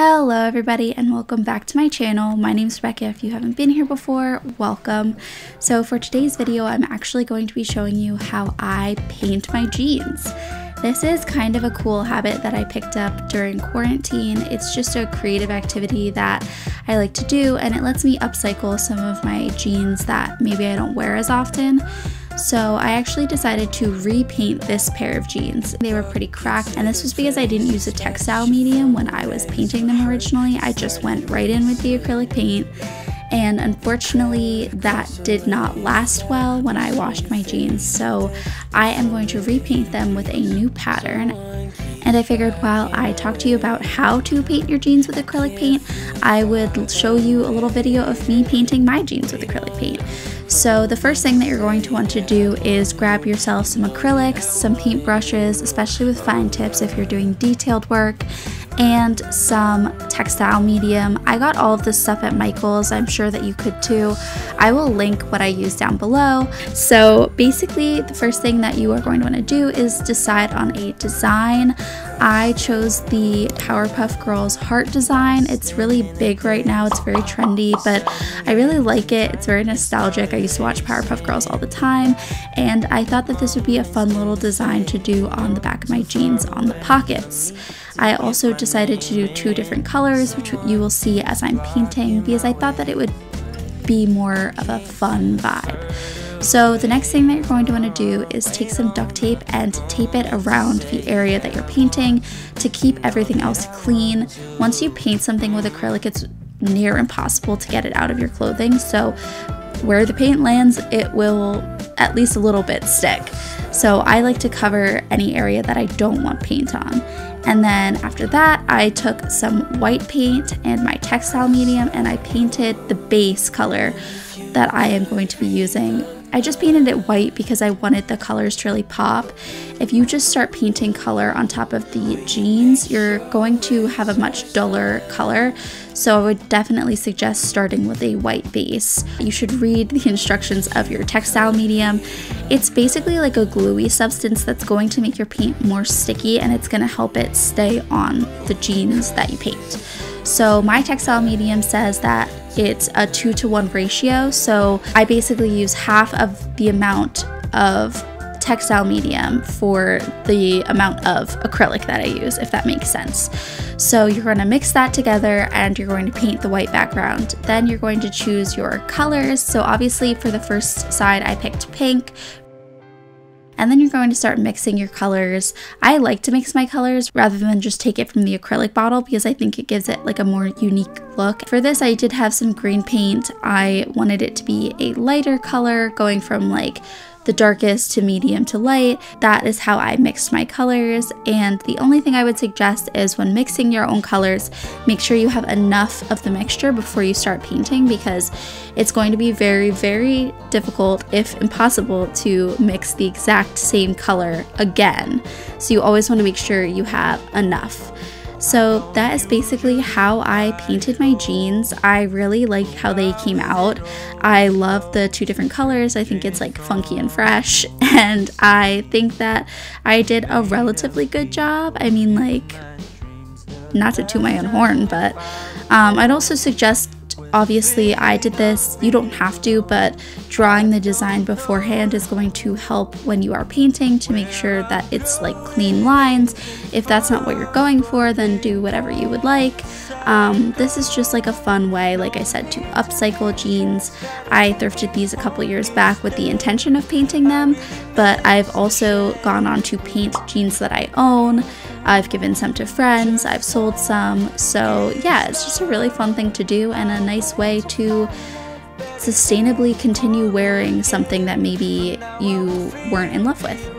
Hello everybody and welcome back to my channel. My name is Rebecca. If you haven't been here before, welcome. So for today's video, I'm actually going to be showing you how I paint my jeans. This is kind of a cool habit that I picked up during quarantine. It's just a creative activity that I like to do and it lets me upcycle some of my jeans that maybe I don't wear as often. So I actually decided to repaint this pair of jeans. They were pretty cracked and this was because I didn't use a textile medium when I was painting them originally. I just went right in with the acrylic paint and unfortunately that did not last well when I washed my jeans so I am going to repaint them with a new pattern and I figured while I talk to you about how to paint your jeans with acrylic paint I would show you a little video of me painting my jeans with acrylic paint. So the first thing that you're going to want to do is grab yourself some acrylics, some paint brushes, especially with fine tips if you're doing detailed work, and some textile medium. I got all of this stuff at Michael's. I'm sure that you could too. I will link what I use down below. So basically the first thing that you are going to want to do is decide on a design. I chose the Powerpuff Girls heart design. It's really big right now. It's very trendy, but I really like it. It's very nostalgic. I used to watch Powerpuff Girls all the time, and I thought that this would be a fun little design to do on the back of my jeans on the pockets. I also decided to do two different colors, which you will see as I'm painting, because I thought that it would be more of a fun vibe. So the next thing that you're going to want to do is take some duct tape and tape it around the area that you're painting to keep everything else clean. Once you paint something with acrylic, it's near impossible to get it out of your clothing. So where the paint lands, it will at least a little bit stick. So I like to cover any area that I don't want paint on. And then after that, I took some white paint and my textile medium and I painted the base color that I am going to be using I just painted it white because I wanted the colors to really pop. If you just start painting color on top of the jeans, you're going to have a much duller color. So I would definitely suggest starting with a white base. You should read the instructions of your textile medium. It's basically like a gluey substance that's going to make your paint more sticky and it's going to help it stay on the jeans that you paint. So my textile medium says that it's a two to one ratio. So I basically use half of the amount of textile medium for the amount of acrylic that I use, if that makes sense. So you're going to mix that together and you're going to paint the white background. Then you're going to choose your colors. So obviously for the first side I picked pink and then you're going to start mixing your colors. I like to mix my colors rather than just take it from the acrylic bottle because I think it gives it like a more unique look. For this I did have some green paint. I wanted it to be a lighter color going from like the darkest to medium to light. That is how I mixed my colors. And the only thing I would suggest is when mixing your own colors, make sure you have enough of the mixture before you start painting because it's going to be very, very difficult, if impossible, to mix the exact same color again. So you always want to make sure you have enough. So that is basically how I painted my jeans. I really like how they came out. I love the two different colors. I think it's like funky and fresh. And I think that I did a relatively good job. I mean, like, not to toot my own horn, but um, I'd also suggest Obviously, I did this, you don't have to, but drawing the design beforehand is going to help when you are painting to make sure that it's like clean lines. If that's not what you're going for, then do whatever you would like. Um, this is just like a fun way, like I said, to upcycle jeans. I thrifted these a couple years back with the intention of painting them, but I've also gone on to paint jeans that I own. I've given some to friends, I've sold some. So, yeah, it's just a really fun thing to do and a nice way to sustainably continue wearing something that maybe you weren't in love with.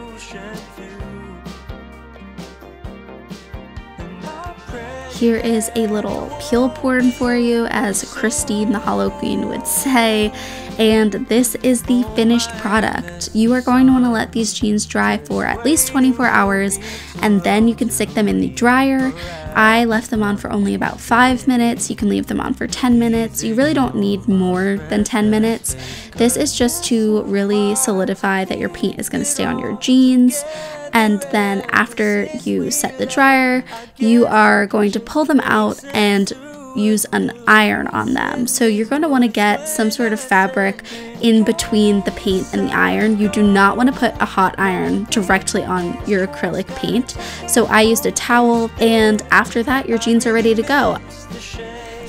Here is a little peel porn for you, as Christine the Holo Queen would say. And this is the finished product. You are going to want to let these jeans dry for at least 24 hours and then you can stick them in the dryer. I left them on for only about 5 minutes. You can leave them on for 10 minutes. You really don't need more than 10 minutes. This is just to really solidify that your paint is going to stay on your jeans And then after you set the dryer, you are going to pull them out and use an iron on them. So you're going to want to get some sort of fabric in between the paint and the iron. You do not want to put a hot iron directly on your acrylic paint. So I used a towel and after that your jeans are ready to go.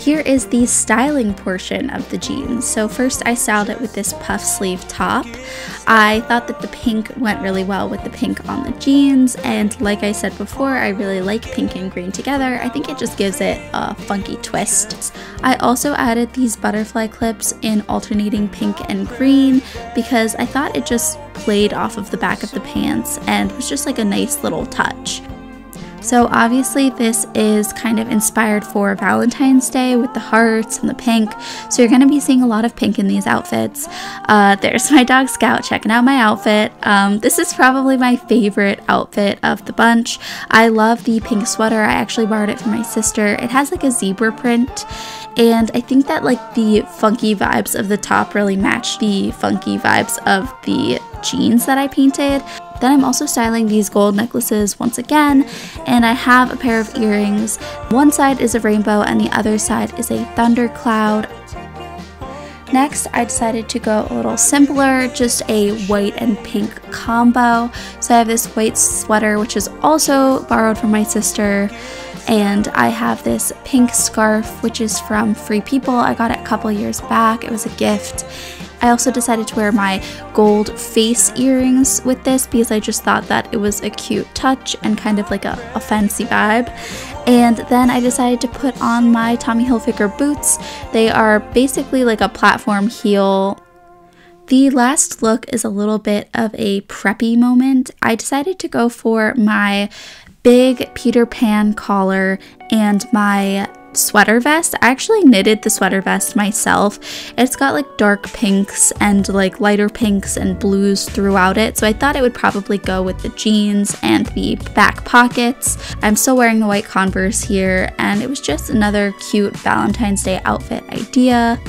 Here is the styling portion of the jeans. So first I styled it with this puff sleeve top. I thought that the pink went really well with the pink on the jeans and like I said before, I really like pink and green together. I think it just gives it a funky twist. I also added these butterfly clips in alternating pink and green because I thought it just played off of the back of the pants and was just like a nice little touch. So obviously this is kind of inspired for Valentine's Day with the hearts and the pink. So you're going to be seeing a lot of pink in these outfits. Uh, there's my dog Scout checking out my outfit. Um, this is probably my favorite outfit of the bunch. I love the pink sweater. I actually borrowed it from my sister. It has like a zebra print and I think that like the funky vibes of the top really match the funky vibes of the jeans that I painted. Then I'm also styling these gold necklaces once again, and I have a pair of earrings. One side is a rainbow and the other side is a thundercloud. Next, I decided to go a little simpler, just a white and pink combo. So I have this white sweater, which is also borrowed from my sister, and I have this pink scarf, which is from Free People. I got it a couple years back. It was a gift, I also decided to wear my gold face earrings with this because I just thought that it was a cute touch and kind of like a, a fancy vibe. And then I decided to put on my Tommy Hilfiger boots. They are basically like a platform heel the last look is a little bit of a preppy moment. I decided to go for my big Peter Pan collar and my sweater vest. I actually knitted the sweater vest myself. It's got like dark pinks and like lighter pinks and blues throughout it, so I thought it would probably go with the jeans and the back pockets. I'm still wearing the white Converse here, and it was just another cute Valentine's Day outfit idea.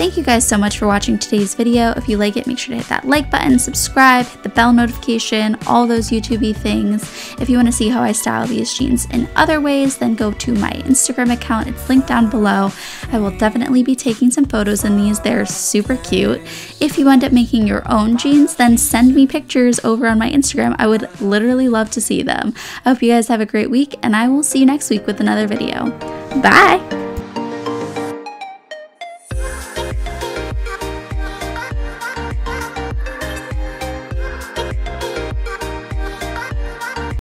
Thank you guys so much for watching today's video. If you like it, make sure to hit that like button, subscribe, hit the bell notification, all those YouTubey things. If you want to see how I style these jeans in other ways, then go to my Instagram account. It's linked down below. I will definitely be taking some photos in these. They're super cute. If you end up making your own jeans, then send me pictures over on my Instagram. I would literally love to see them. I hope you guys have a great week, and I will see you next week with another video. Bye!